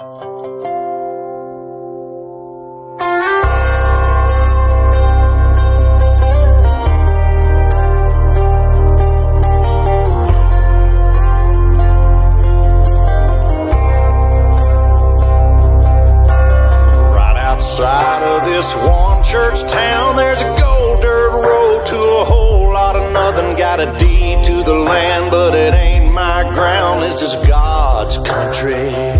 Right outside of this one church town, there's a gold dirt road to a whole lot of nothing. Got a deed to the land, but it ain't my ground. This is God's country.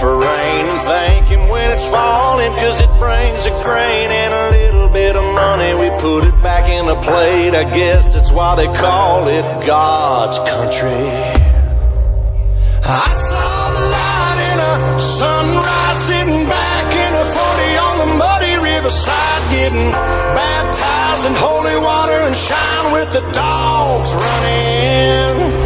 For rain and thank Him when it's falling, cause it brings a grain and a little bit of money. We put it back in a plate, I guess that's why they call it God's country. I saw the light in a sunrise sitting back in a 40 on the muddy riverside getting baptized in holy water and shine with the dogs running.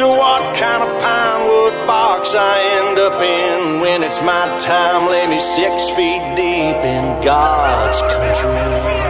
Headstone what kind of pine wood box I end up in. When it's my time, lay me six feet deep in God's country.